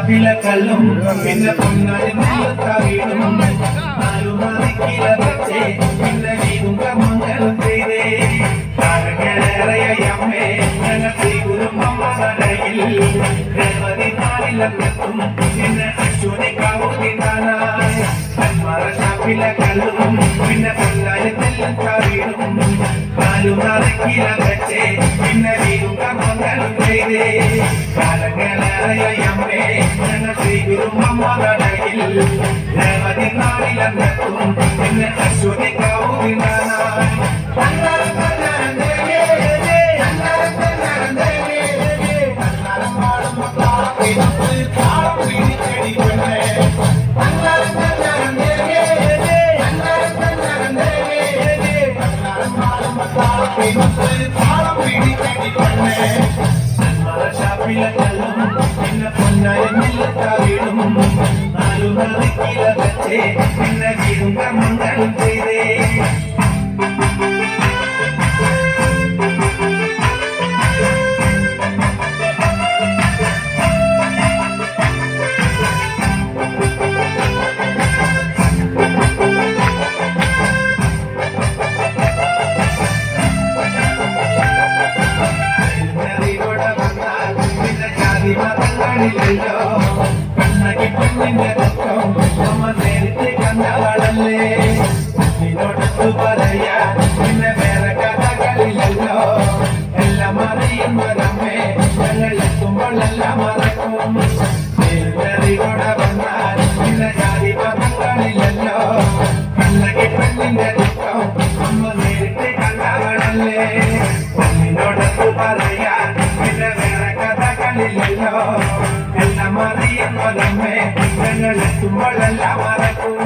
ഷാപ്പിലെ കല്ലും പിന്നെ പൊന്നാടി നെല്ലത്താവിടും നാലു മണിക്കില വെച്ചേ പിന്നെ വീടും കർമ്മങ്ങളും ചെയ്തേ. കാലങ്ങളേറെയമ്മേ ഞങ്ങൾ ശ്രീകുരുമ്പം നടയിൽ രേവതി നാളിലെത്തും പിന്നെ അശ്വനി കാവുതിനാനായി കന്മാറ ഷാപ്പിലെ കല്ലും പിന്നെ പൊന്നാടി നെല്ലത്താവിടും നാലു മണിക്കില വെച്ചേ കാലങ്ങളേറെയമ്മേ ഞങ്ങൾ ശ്രീകുരുമ്പം നടയിൽ രേവതി നാളിലെത്തും പിന്നെ അശ്വനി കാവുതിനാനായി പിന്നെ വീടും കർമ്മങ്ങളും ചെയ്തേ കണ്ണകി പെണ്ണിന്റെ ദുഃഖം നമ്മ നേരിട്ട് കണ്ടവളല്ലേ? നിന്നോടത്ത് പറയാ പിന്നെ വേറെ കഥകളിലല്ലോ എല്ലാം അറിയുന്നവരമ്മേ ഞങ്ങൾ എത്തുമ്പോൾ എല്ലാം മറക്കും. നെറിവിടെ വന്നാൽ പിന്നെ ജാതി മതങ്ങളിലല്ലോ കണ്ണകി പെണ്ണിന്റെ പിന്നെ വേറെ കഥകളില്ലല്ലോ. എല്ലാം അറിയുന്നതമ്മേ ഞങ്ങൾ എത്തുമ്പോൾ എല്ലാം മറക്കും